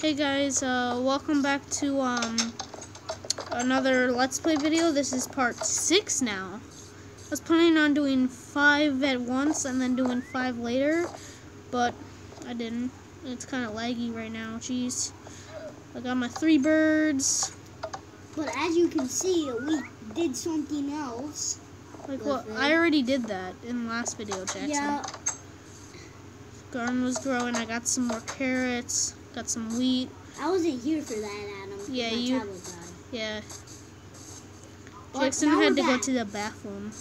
Hey guys, uh, welcome back to um, another Let's Play video. This is part 6 now. I was planning on doing 5 at once and then doing 5 later, but I didn't. It's kind of laggy right now, jeez. I got my 3 birds. But as you can see, we did something else. Like what? With I already did that in the last video, Jackson. Yeah, Garden was growing, I got some more carrots, got some wheat. I wasn't here for that, Adam. Yeah, My you- Yeah, But Jackson had to go to the bathroom.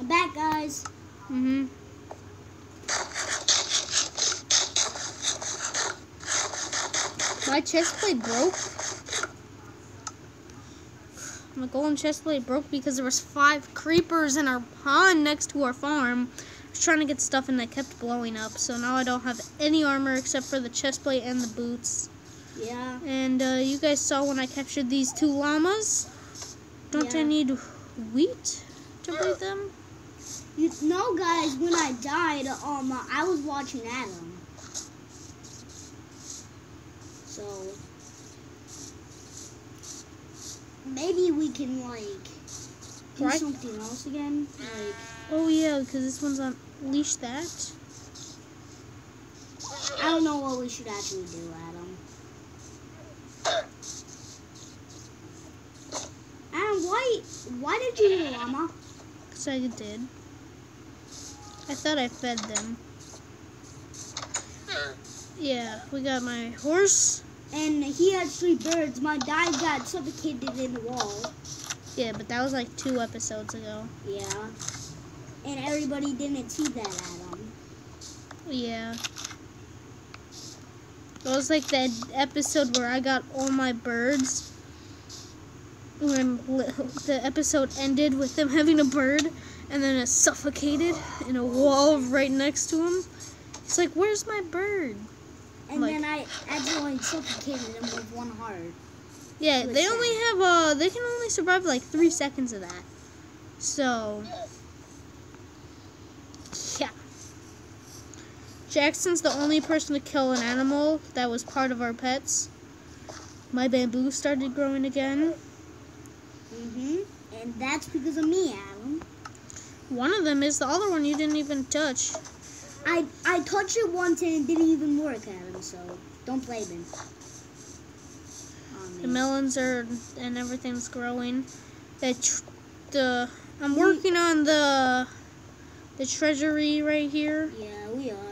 I'm back, guys. Mm-hmm. My chest plate broke. My golden chest plate broke because there was five creepers in our pond next to our farm. Trying to get stuff and they kept blowing up. So now I don't have any armor except for the chest plate and the boots. Yeah. And uh, you guys saw when I captured these two llamas. Don't I need wheat to breed them? You know, guys, when I died, um, I was watching Adam. So maybe we can like do Right. something else again. Like, Oh yeah, because this one's on leash that. I don't know what we should actually do, Adam. Adam, why, why did you do llama? Because I did. I thought I fed them. Yeah, we got my horse. And he had three birds. My dad got suffocated in the wall. Yeah, but that was like two episodes ago. Yeah. And everybody didn't see that, Adam. Yeah. It was like that episode where I got all my birds. When the episode ended with them having a bird and then it suffocated in a wall right next to him. He's like, Where's my bird? And Like- then I accidentally suffocated him with one heart. Yeah, they sad. only have uh they can only survive like three seconds of that. So Jackson's the only person to kill an animal that was part of our pets. My bamboo started growing again. Mm-hmm. And that's because of me, Adam. One of them is the other one you didn't even touch. I I touched it once and it didn't even work, Adam. So don't blame him. The melons are and everything's growing. The the I'm working on the the treasury right here. Yeah, we are.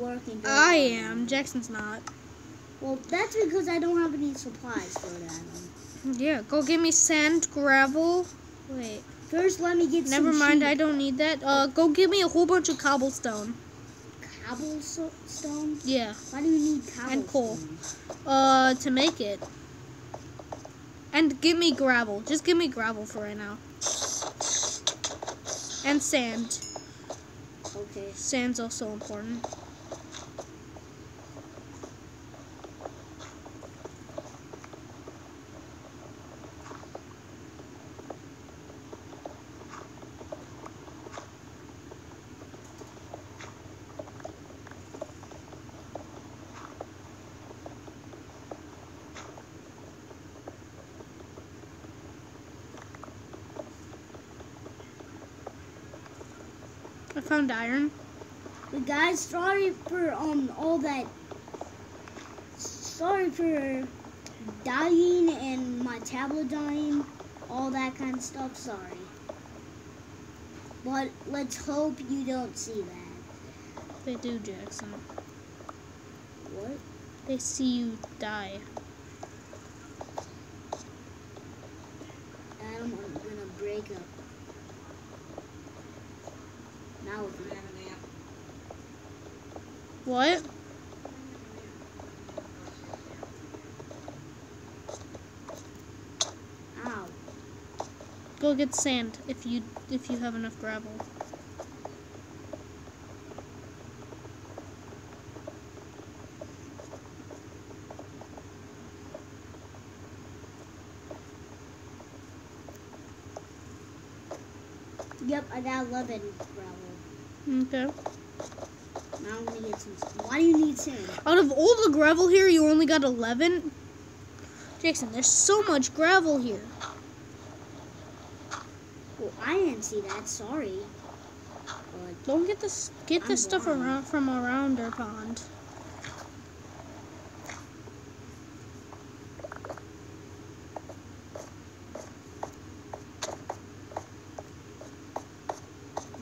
Working. I am. Jackson's not. Well, that's because I don't have any supplies for Adam. Yeah, go get me sand, gravel. Wait, First, let me get never mind. sheep. I don't need that. Uh, go give me a whole bunch of cobblestone. cobblestone. Yeah, Why do you need cobblestone? And coal. uh, to make it. And give me gravel. Just give me gravel for right now. And sand. Okay. Sand's also important. Iron. But guys, sorry for um all that. Sorry for dying and my tablet dying, all that kind of stuff. Sorry. But let's hope you don't see that. They do, Jackson. What? They see you die. Adam, I'm gonna break up. Now with you. What? Ow. Go get sand if you if you have enough gravel. Yep, I got 11 gravel. Okay. Now I'm gonna get some. Why do you need sand? Out of all the gravel here, you only got 11? Jackson, there's so much gravel here. Well, I didn't see that. Sorry. But Don't get this get I'm this stuff around from around our pond.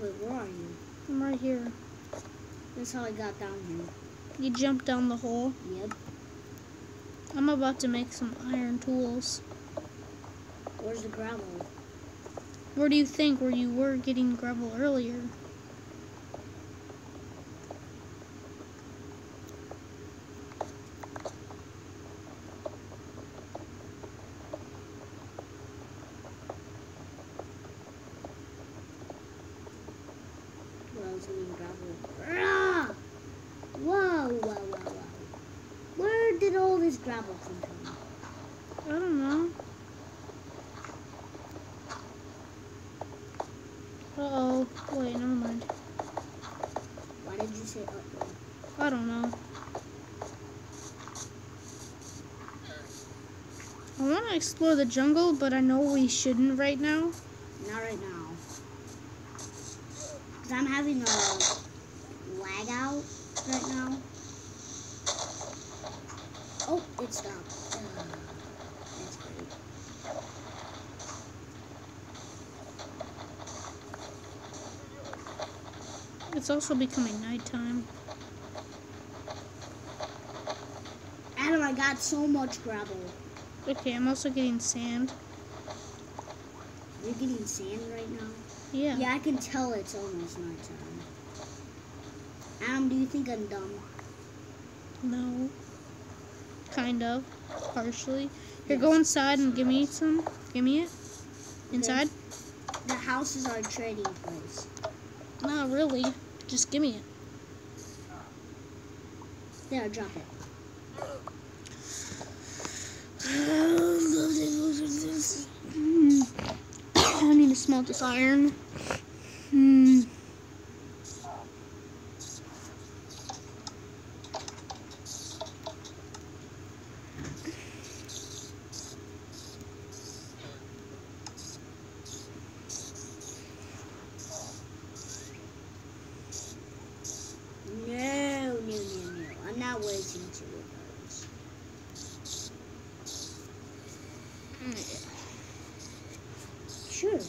wait, where are you? I'm right here. That's how I got down here. You jumped down the hole. Yep. I'm about to make some iron tools. Where's the gravel? Where do you think where you were getting gravel earlier? Where else getting gravel? Ah! Whoa, whoa, whoa, whoa. Where did this gravel? I don't know. Uh oh. Wait, never mind. Why did you say uh-oh? I don't know. I want to explore the jungle, but I know we shouldn't right now. Not right now. Because I'm having a lag out right now. Uh, that's great. It's also becoming nighttime. Adam, I got so much gravel. Okay, I'm also getting sand. You're getting sand right now? Yeah. Yeah, I can tell it's almost nighttime. Adam, do you think I'm dumb? No. Kind of. Partially. Here, Yes. go inside and give me some. Give me it. Inside? The house is our trading place. Not really. Just give me it. There, drop it. I need to smelt this iron. Hmm. No, no, no, no. I'm not wasting two of those. Sure.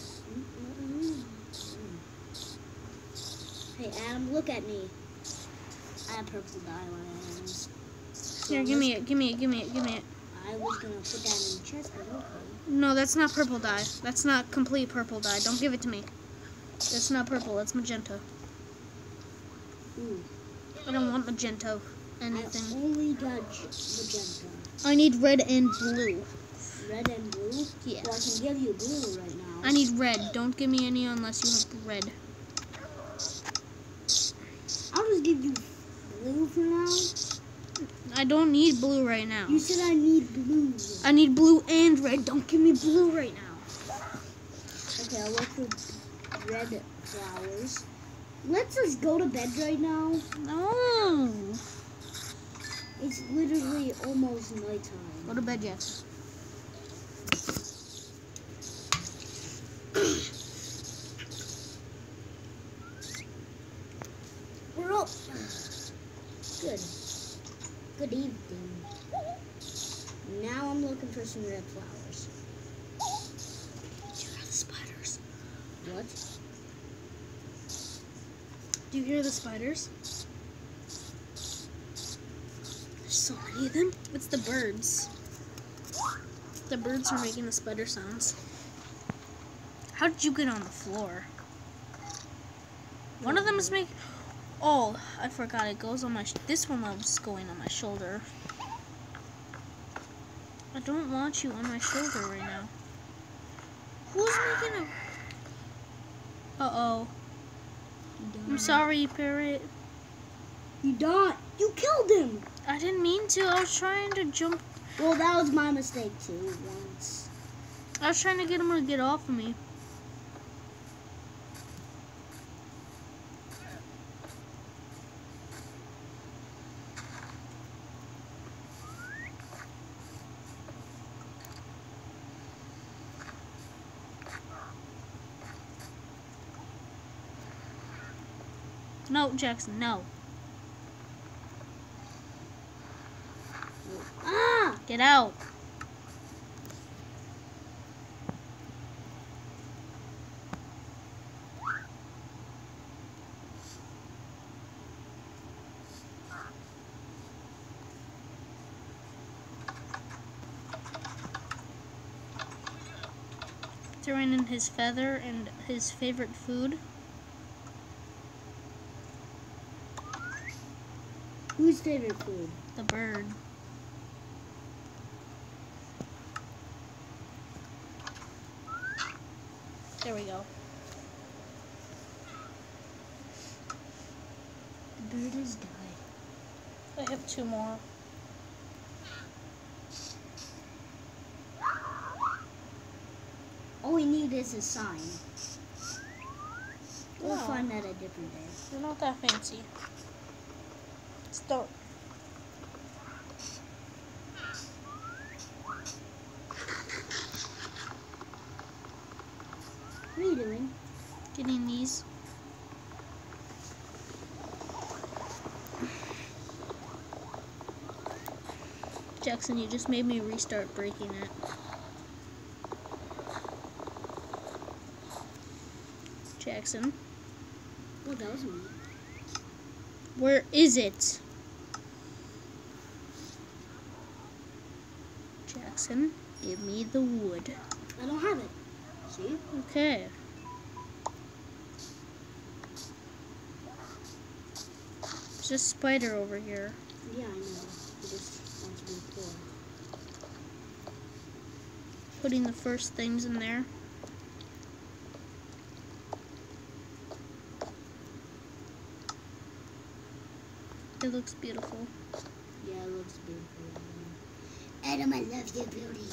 Hey, Adam, look at me. I have purple dye on my hands. So Here, give me it. Give me it. Give me it. Give me it. I was gonna put that in the chest, but okay. No, that's not purple dye. That's not complete purple dye. Don't give it to me. That's not purple. That's magenta. Ooh, I don't want magenta I anything. only got magenta. I need red and blue. Red and blue? Yes. Well, I can give you blue right now. I need red. Don't give me any unless you have red. I'll just give you blue for now. I don't need blue right now. You said I need blue. I need blue and red. Don't give me blue right now. Okay, I'll look for red flowers. Let's just go to bed right now. No. It's literally almost nighttime. Go to bed, Jackson. We're up. Good. Good evening. Now I'm looking for some red flowers. Do you hear the spiders? What? Do you hear the spiders? There's so many of them. It's the birds. The birds are making the spider sounds. How did you get on the floor? One of them is making. Oh, I forgot. It goes on my. Sh- this one loves going on my shoulder. I don't want you on my shoulder right now. Who's making a? Uh oh. I'm sorry, parrot. You don't. You killed him. I didn't mean to. I was trying to jump. Well, that was my mistake too. Once. I was trying to get him to get off of me. No, Jackson, no. Ah! Get out. Throwing in his feather and his favorite food. Whose favorite food? The bird. There we go. The bird has died. I have two more. All we need is a sign. We'll Wow. find that a different day. They're not that fancy. Start. What are you doing? Getting these. Jackson, you just made me restart breaking it. Jackson, Well, that was me. where is it? Give me the wood. I don't have it. See? Okay. There's a spider over here. Yeah, I know. He just wants to be poor. Putting the first things in there. It looks beautiful. Yeah, it looks beautiful. Adam, I love your building.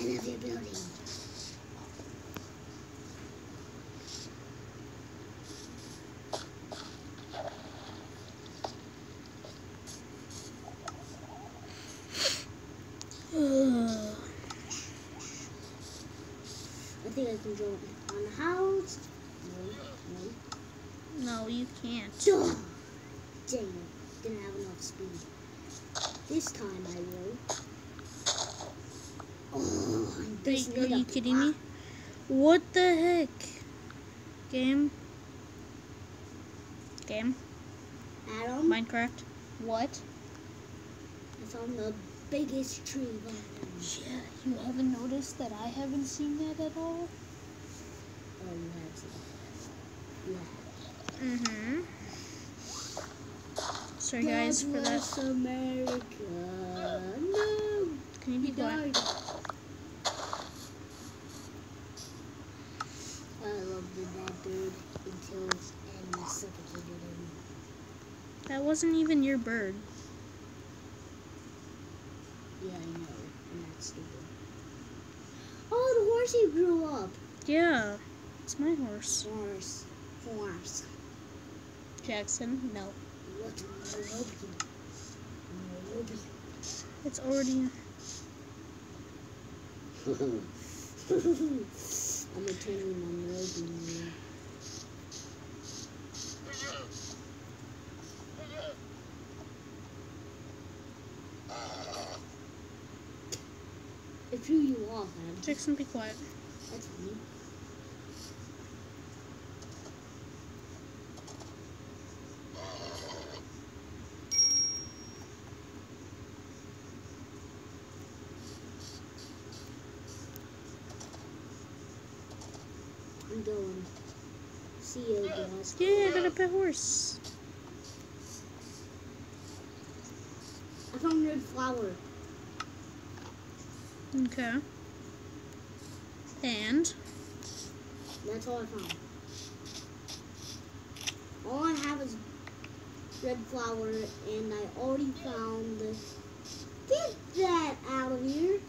I love your building. I think I can jump on the house. No, no, you can't. no. Duh. Dang it. Didn't have enough speed. This time I will. Oh, I'm Are you, busting are it you up. kidding me? What the heck? Game? Game? Adam, Minecraft? What? I found the biggest tree of all time. Yeah, you haven't noticed that I haven't seen that at all? Oh, you have seen. You have. Mm-hmm. Sorry guys God for that. America. No, Can you be quiet? died. I loved that bird until and suffocated him. That wasn't even your bird. Yeah, I know. I'm not stupid. Oh, the horse you grew up. Yeah, it's my horse. Horse. Horse. Jackson, no. What Nairobi? It's already. I'm gonna turn you on Nairobi now. It threw you off, man. Jackson, be quiet. That's funny. I'm going. See you, guys. Yeah, I got a pet horse. I found red flower. Okay. And That's all I found. All I have is red flower, and I already found this. Get that out of here!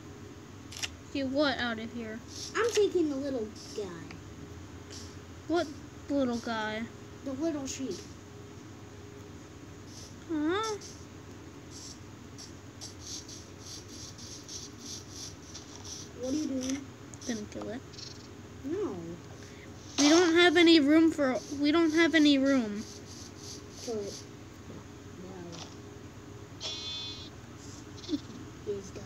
get what out of here? I'm taking the little guy, What little guy? the little sheep. Huh? What are you doing? Didn't kill it. No. We don't have any room for. We don't have any room. foot. No. He's died.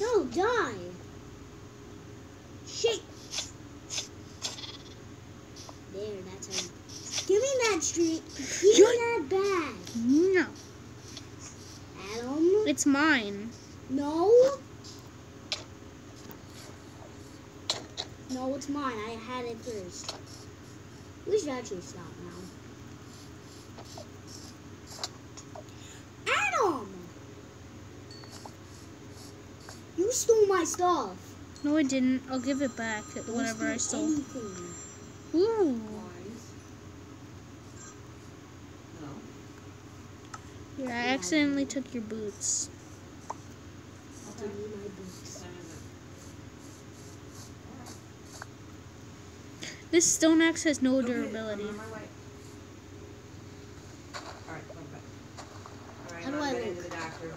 No, die! Shit! There, that's how. Give me that street. Give me that bag. No. Adam? It's mine. No. No, it's mine. I had it first. We should actually stop now. Adam! You stole my stuff. No, I didn't. I'll give it back. Don't Whatever I stole. anything. Ooh. Yeah, I accidentally took your boots. I'll Give take me my boots. Send it. This stone axe has no Okay, durability. I'm on my way. Go How do I'm I heading look? to the doctor.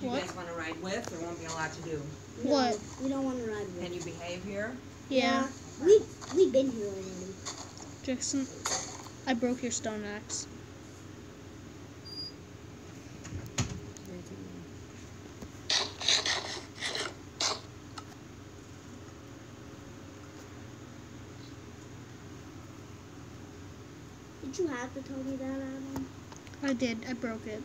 You What? guys want to ride with? There won't be a lot to do. What? We don't want to ride with. Can you behave here? Yeah. We we've been here already. Jackson, I broke your stone axe. Did you have to tell me that, Adam? I did. I broke it.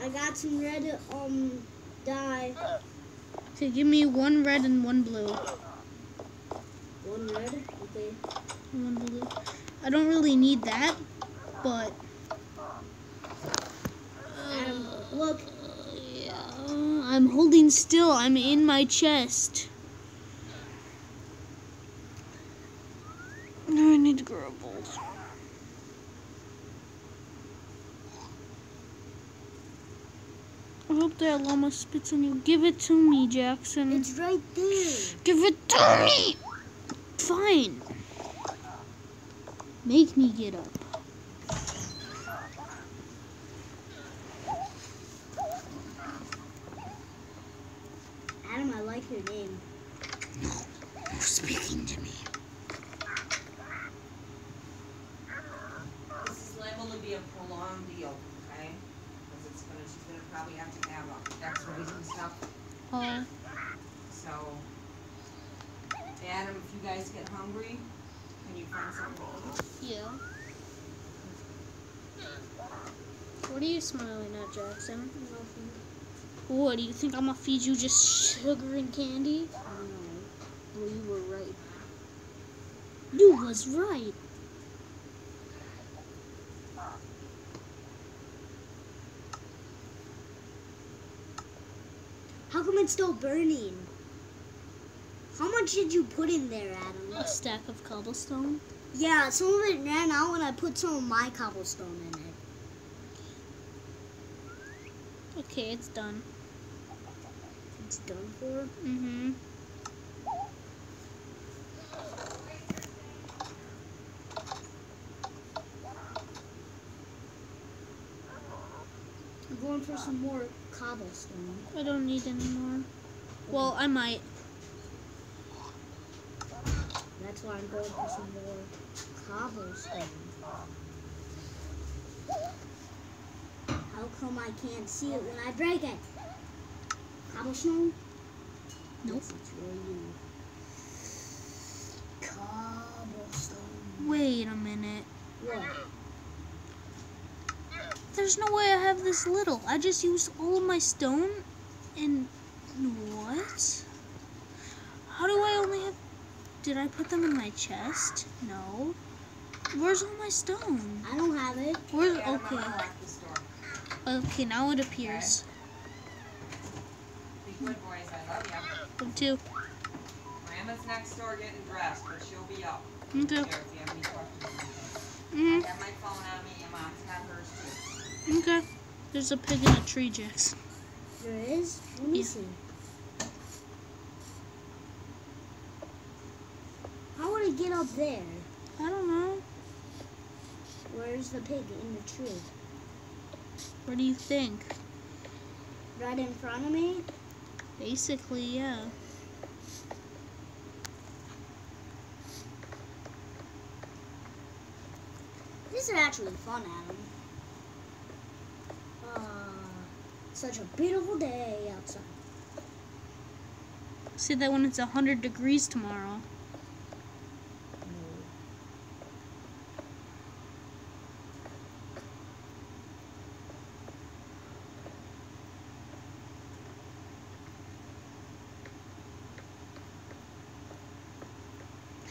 I got some red um dye. Okay, give me one red and one blue. One red. Okay. One blue. I don't really need that, but Adam, look. I'm holding still. I'm in my chest. No, I need to grow balls. I hope that llama spits on you. Give it to me, Jackson. It's right there. Give it to me! Fine. Make me get up. Adam, I like your name. You're speaking to me. This is liable to be a prolonged deal, okay? Because it's gonna, she's gonna probably have to have a x-rays and stuff, Uh, so. Adam, if you guys get hungry, can you find something to eat? yeah. What are you smiling at, Jackson? What, do you think I'm gonna feed you just sugar and candy? No. Well, you were right. You was right. How come it's still burning? How much did you put in there, Adam? A stack of cobblestone. Yeah, some of it ran out when I put some of my cobblestone in it. Okay, it's done. It's done for. Mm-hmm. I'm going for some more cobblestone. I don't need any more. Well, I might. That's why I'm going for some more cobblestone. How come I can't see it when I break it? Cobblestone? Nope. Yes, it's really. Cobblestone. Wait a minute. What? There's no way I have this little. I just used all of my stone and what? How do I only have Did I put them in my chest? No. Where's all my stone? I don't have it. Where's okay. gonna lock this door. Okay, now it appears. Be good, boys, I love ya. Them too. Grandma's next door getting dressed, but she'll be up. Okay. Here, if you have any questions. Mhm. I have my phone on me, and mom's got hers too. Okay. There's a pig in a tree, Jax. There is? Let me Yeah. see. How would it get up there? I don't know. Where's the pig in the tree? What do you think? Right in front of me? Basically, yeah. This is actually fun, Adam. Uh, such a beautiful day outside. See that when it's 100 degrees tomorrow.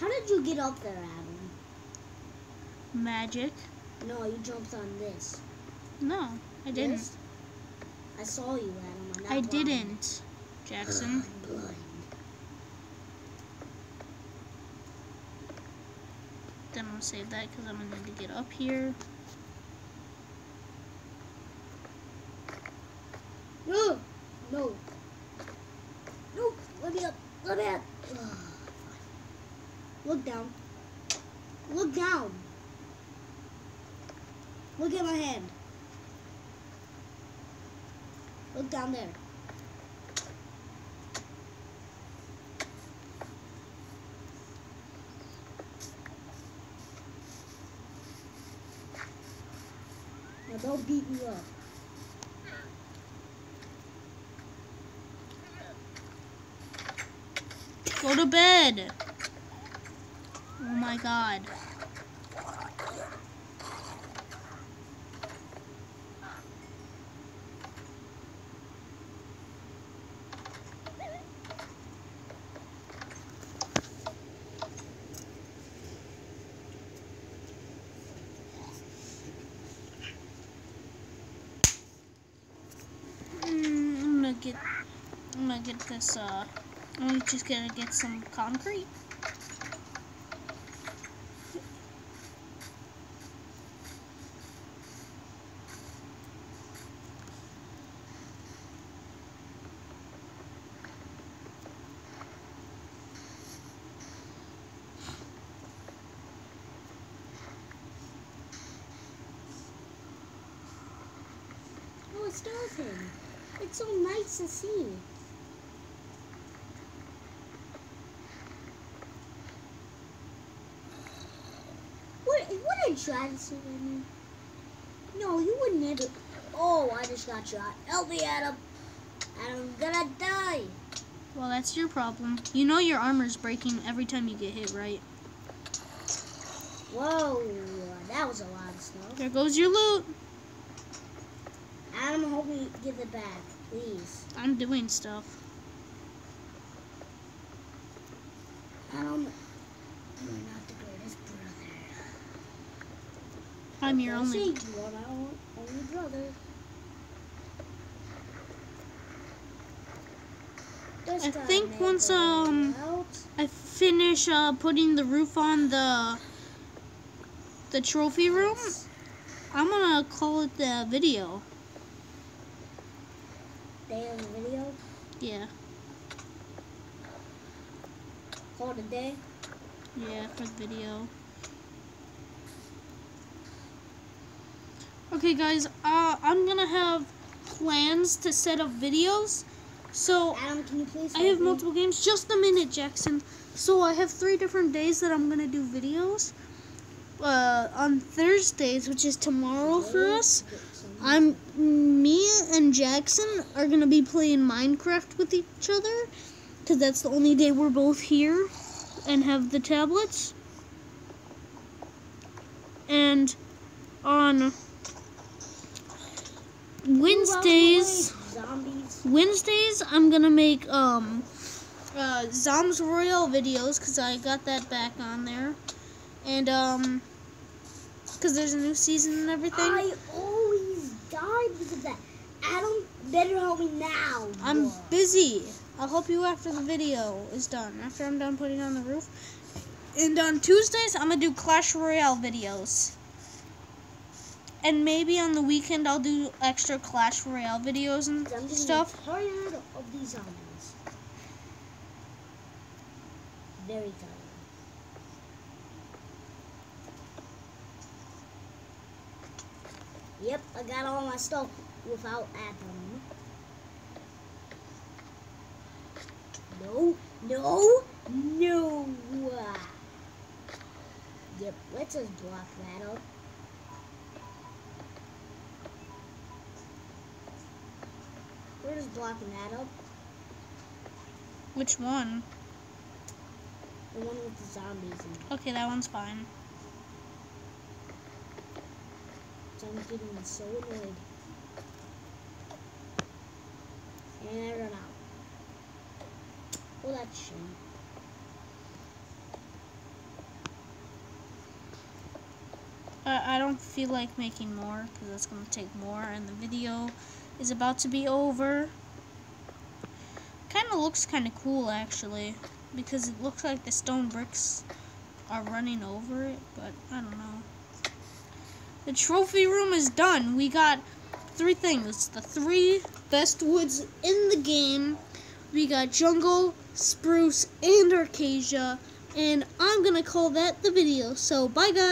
How did you get up there, Adam? Magic. No, you jumped on this. No, I didn't. I saw you, Adam. I blind. didn't, Jackson. I'm blind. Then I'm gonna save that because I'm gonna need to get up here. No, no, no. Let me up. Let me up. Ugh, fine. Look down. Look down. Look at my hand. Look down there. Now don't beat me up. Go to bed. Oh my god. Mm, I'm gonna get I'm gonna get this uh I'm just gonna get some concrete. Oh, it's so nice to see. What? What are you trying to say to? No, you would never. Oh, I just got shot. Help me, Adam. I'm gonna die. Well, that's your problem. You know your armor's breaking every time you get hit, right? Whoa, that was a lot of snow. There goes your loot. Adam, help me give it back, please. I'm doing stuff. Adam, you're not the greatest brother. I'm your only. say you are only brother. I think once, um. I finish uh, putting the roof on the the trophy room. I'm gonna call it the video. Day of the video. Yeah, Call it a day. yeah, for the video. Okay, guys. Uh, I'm gonna have plans to set up videos. So Adam, can you please? I have me? multiple games. Just a minute, Jackson. So I have three different days that I'm gonna do videos. Uh, on Thursdays, which is tomorrow for us, I'm me and Jackson are gonna be playing Minecraft with each other, cause that's the only day we're both here and have the tablets. And on Wednesdays. Zombies. Wednesdays, I'm gonna make um uh Zombs Royale videos because I got that back on there, and um because there's a new season and everything. I always die because of that. Adam, better help me now. I'm busy. I'll help you after the video is done. After I'm done putting on the roof. And on Tuesdays, I'm gonna do Clash Royale videos. And maybe on the weekend, I'll do extra Clash Royale videos and I'm stuff. tired of these zombies. Very tired. Yep, I got all my stuff without Adam. No, no, no. Yep, let's just block that up. We're just blocking that up. Which one? The one with the zombies Okay, that one's fine. I'm getting so annoyed. And I run out. Well, that's shame. I, I don't feel like making more because that's going to take more and the video is about to be over. Kind of looks kind of cool actually because it looks like the stone bricks are running over it, but I don't know. The trophy room is done. We got three things. The three best woods in the game. We got jungle, spruce, and acacia. And I'm going to call that the video. So bye guys.